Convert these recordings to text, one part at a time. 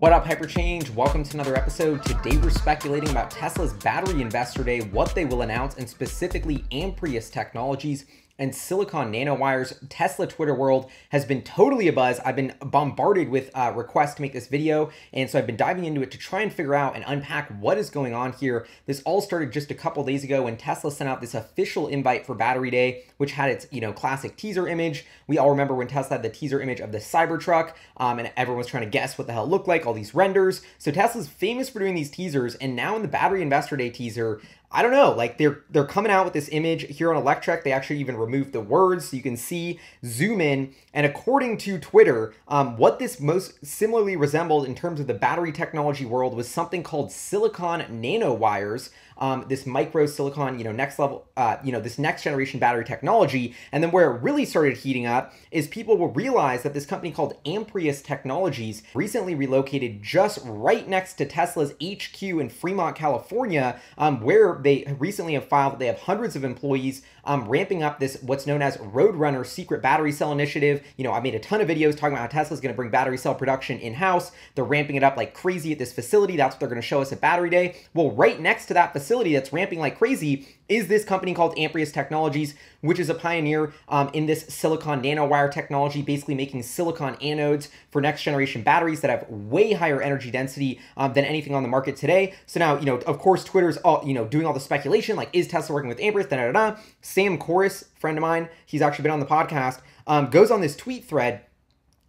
What up, Hyperchange? Welcome to another episode. Today we're speculating about Tesla's Battery Investor Day, what they will announce, and specifically Amprius Technologies and silicon nanowires. Tesla Twitter world has been totally abuzz. I've been bombarded with uh, requests to make this video, and so I've been diving into it to try and figure out and unpack what is going on here. This all started just a couple days ago when Tesla sent out this official invite for Battery Day, which had its you know classic teaser image. We all remember when Tesla had the teaser image of the Cybertruck, um, and everyone was trying to guess what the hell it looked like, all these renders. So Tesla's famous for doing these teasers, and now in the Battery Investor Day teaser, I don't know, like they're they're coming out with this image here on Electrek. They actually even removed the words so you can see, zoom in, and according to Twitter, um, what this most similarly resembled in terms of the battery technology world was something called silicon nanowires um, this micro silicon, you know, next level, uh, you know, this next generation battery technology. And then where it really started heating up is people will realize that this company called Amprius Technologies recently relocated just right next to Tesla's HQ in Fremont, California, um, where they recently have filed they have hundreds of employees um, ramping up this what's known as Roadrunner secret battery cell initiative. You know, I made a ton of videos talking about how Tesla's going to bring battery cell production in house. They're ramping it up like crazy at this facility. That's what they're going to show us at Battery Day. Well, right next to that facility that's ramping like crazy is this company called Amprius Technologies, which is a pioneer um, in this silicon nanowire technology, basically making silicon anodes for next generation batteries that have way higher energy density um, than anything on the market today. So now, you know, of course, Twitter's all, you know, doing all the speculation, like, is Tesla working with Amprius? Da, da, da, da. Sam Korus, friend of mine, he's actually been on the podcast, um, goes on this tweet thread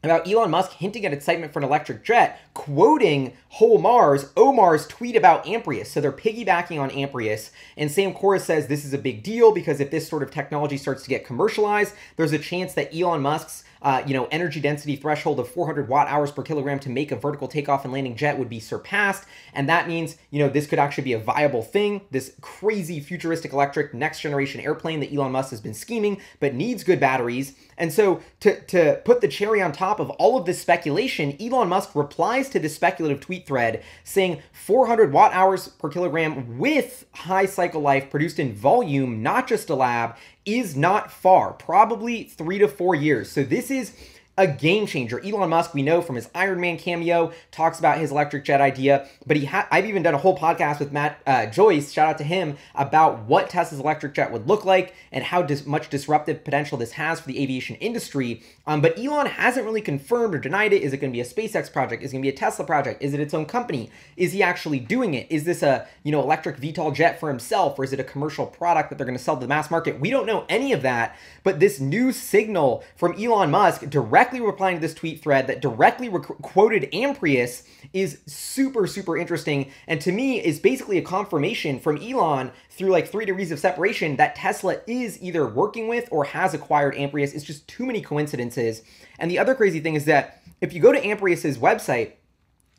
about Elon Musk hinting at excitement for an electric jet, quoting Whole Mars, Omar's tweet about Amprius. So they're piggybacking on Amprius. And Sam Korus says this is a big deal because if this sort of technology starts to get commercialized, there's a chance that Elon Musk's uh, you know, energy density threshold of 400 watt hours per kilogram to make a vertical takeoff and landing jet would be surpassed. And that means, you know, this could actually be a viable thing. This crazy futuristic electric next generation airplane that Elon Musk has been scheming, but needs good batteries. And so to, to put the cherry on top of all of this speculation, Elon Musk replies to this speculative tweet thread saying 400 watt hours per kilogram with high cycle life produced in volume, not just a lab, is not far, probably three to four years. So this is a game changer. Elon Musk, we know from his Iron Man cameo, talks about his electric jet idea, but he ha- I've even done a whole podcast with Matt uh, Joyce, shout out to him, about what Tesla's electric jet would look like and how dis- much disruptive potential this has for the aviation industry. Um, but Elon hasn't really confirmed or denied it. Is it going to be a SpaceX project? Is it going to be a Tesla project? Is it its own company? Is he actually doing it? Is this a you know electric VTOL jet for himself, or is it a commercial product that they're going to sell to the mass market? We don't know any of that. But this new signal from Elon Musk direct directly replying to this tweet thread that directly rec- quoted Amprius is super, super interesting. And to me, is basically a confirmation from Elon through like three degrees of separation that Tesla is either working with or has acquired Amprius. It's just too many coincidences. And the other crazy thing is that if you go to Amprius's website,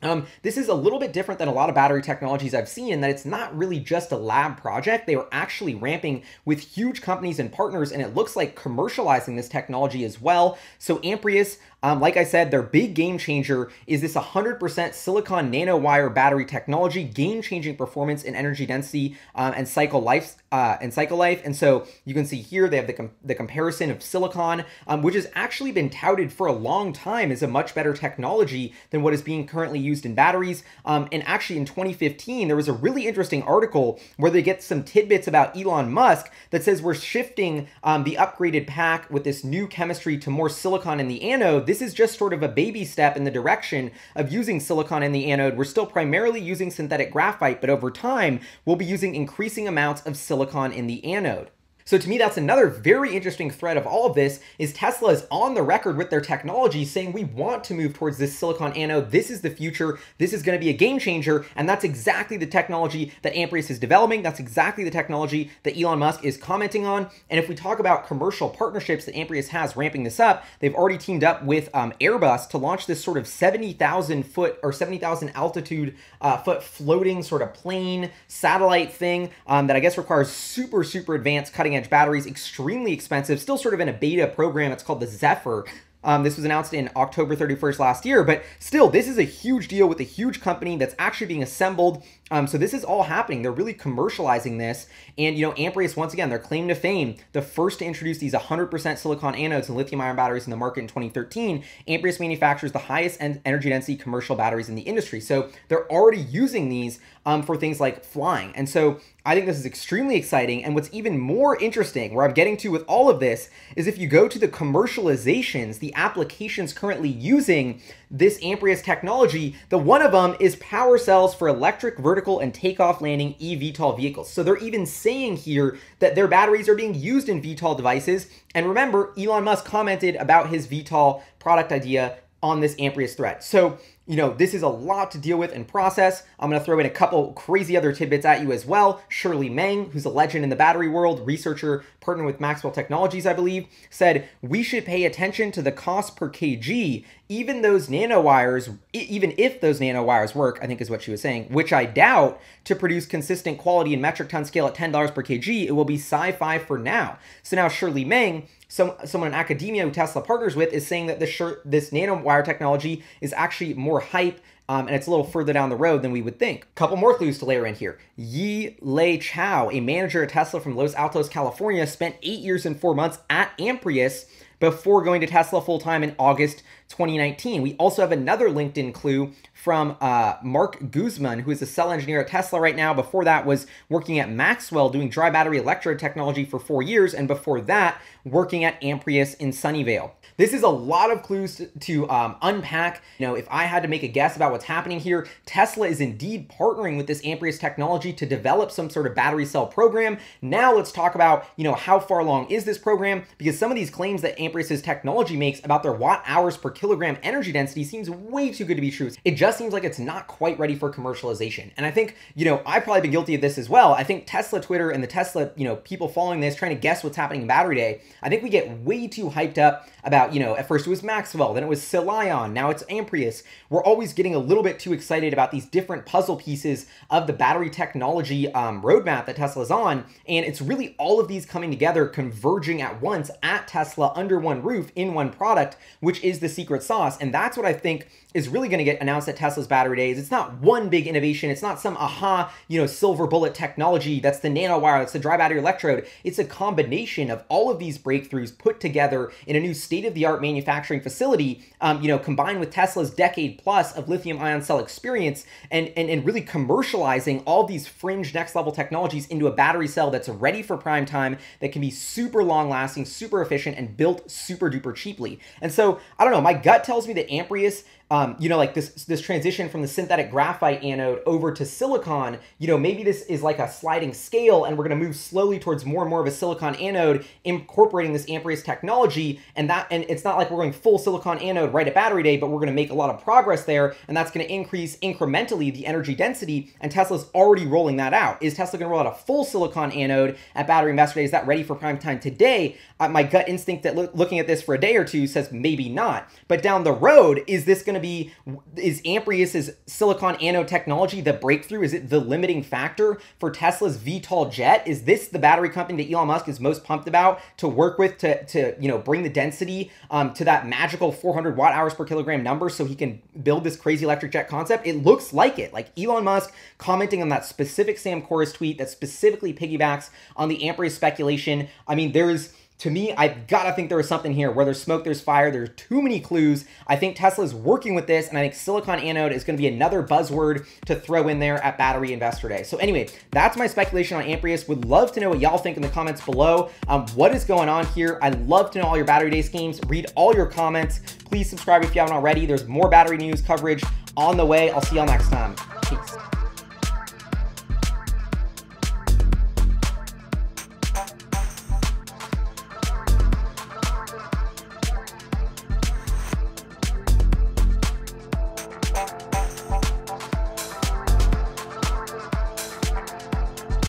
um, this is a little bit different than a lot of battery technologies I've seen in that it's not really just a lab project. They are actually ramping with huge companies and partners, and it looks like commercializing this technology as well. So Amprius um, like I said, their big game changer is this 100% silicon nanowire battery technology, game-changing performance and energy density um, and cycle life uh, and cycle life. And so you can see here they have the, com- the comparison of silicon, um, which has actually been touted for a long time as a much better technology than what is being currently used in batteries. Um, and actually, in 2015, there was a really interesting article where they get some tidbits about Elon Musk that says we're shifting um, the upgraded pack with this new chemistry to more silicon in the anode this is just sort of a baby step in the direction of using silicon in the anode. We're still primarily using synthetic graphite, but over time, we'll be using increasing amounts of silicon in the anode. So to me, that's another very interesting thread of all of this is Tesla is on the record with their technology saying we want to move towards this silicon anode. This is the future. This is going to be a game changer. And that's exactly the technology that Amprius is developing. That's exactly the technology that Elon Musk is commenting on. And if we talk about commercial partnerships that Amprius has ramping this up, they've already teamed up with um, Airbus to launch this sort of 70,000 foot or 70,000 altitude uh, foot floating sort of plane satellite thing um, that I guess requires super, super advanced cutting edge batteries, extremely expensive, still sort of in a beta program. It's called the Zephyr. Um, this was announced in October 31st last year, but still, this is a huge deal with a huge company that's actually being assembled. Um, so this is all happening. They're really commercializing this. And, you know, Amprius, once again, their claim to fame, the first to introduce these 100% silicon anodes and lithium ion batteries in the market in 2013, Amprius manufactures the highest energy density commercial batteries in the industry. So they're already using these um, for things like flying. And so I think this is extremely exciting. And what's even more interesting, where I'm getting to with all of this, is if you go to the commercializations, the applications currently using this Amprius technology, the one of them is power cells for electric vertical and takeoff landing eVTOL vehicles. So they're even saying here that their batteries are being used in VTOL devices. And remember, Elon Musk commented about his VTOL product idea on this Amprius thread. So you know, this is a lot to deal with and process. I'm going to throw in a couple crazy other tidbits at you as well. Shirley Meng, who's a legend in the battery world, researcher, partner with Maxwell Technologies, I believe, said, we should pay attention to the cost per kg, even those nanowires, even if those nanowires work, I think is what she was saying, which I doubt, to produce consistent quality in metric ton scale at $10 per kg, it will be sci-fi for now. So now Shirley Meng some someone in academia who Tesla partners with is saying that this this nanowire technology is actually more hype um, and it's a little further down the road than we would think. A couple more clues to layer in here. Yi Lei Chao, a manager at Tesla from Los Altos, California, spent eight years and four months at Amprius before going to Tesla full time in August 2019. We also have another LinkedIn clue from uh, Mark Guzman, who is a cell engineer at Tesla right now. Before that, was working at Maxwell doing dry battery electrode technology for four years, and before that, working at Amprius in Sunnyvale. This is a lot of clues to, um, unpack. You know, if I had to make a guess about what's happening here, Tesla is indeed partnering with this Amprius technology to develop some sort of battery cell program. Now let's talk about, you know, how far along is this program? Because some of these claims that Amprius's technology makes about their watt hours per kilogram energy density seems way too good to be true. It just seems like it's not quite ready for commercialization. And I think, you know, I've probably been guilty of this as well. I think Tesla Twitter and the Tesla, you know, people following this, trying to guess what's happening in Battery Day, I think we get way too hyped up about, you know, at first it was Maxwell, then it was Silion, now it's Amprius. We're always getting a little bit too excited about these different puzzle pieces of the battery technology um, roadmap that Tesla's on, and it's really all of these coming together, converging at once at Tesla under one roof in one product, which is the secret sauce. And that's what I think is really going to get announced at Tesla's Battery Days. It's not one big innovation. It's not some aha, you know, silver bullet technology. That's the nanowire. That's the dry battery electrode. It's a combination of all of these breakthroughs put together in a new state-of-the-art manufacturing facility. Um, you know, combined with Tesla's decade plus of lithium-ion cell experience, and and and really commercializing all these fringe next-level technologies into a battery cell that's ready for prime time, that can be super long-lasting, super efficient, and built super duper cheaply. And so I don't know. My gut tells me that Amprius um, you know, like this this transition from the synthetic graphite anode over to silicon, you know, maybe this is like a sliding scale and we're going to move slowly towards more and more of a silicon anode incorporating this Amprius technology and that and it's not like we're going full silicon anode right at battery day, but we're going to make a lot of progress there and that's going to increase incrementally the energy density and Tesla's already rolling that out. Is Tesla going to roll out a full silicon anode at battery investor day? Is that ready for prime time today? Uh, my gut instinct that lo looking at this for a day or two says maybe not. But down the road, is this going to be is Amprius's silicon anode technology the breakthrough? Is it the limiting factor for Tesla's VTOL jet? Is this the battery company that Elon Musk is most pumped about to work with to, to you know bring the density um, to that magical 400 watt hours per kilogram number so he can build this crazy electric jet concept? It looks like it. Like Elon Musk commenting on that specific Sam Korus tweet that specifically piggybacks on the Amprius speculation. I mean, there's to me, I've got to think there was something here. Where there's smoke, there's fire. There's too many clues. I think Tesla's working with this, and I think silicon anode is going to be another buzzword to throw in there at Battery Investor Day. So anyway, that's my speculation on Amprius. Would love to know what y'all think in the comments below. Um, what is going on here? I'd love to know all your Battery Day schemes. Read all your comments. Please subscribe if you haven't already. There's more battery news coverage on the way. I'll see y'all next time.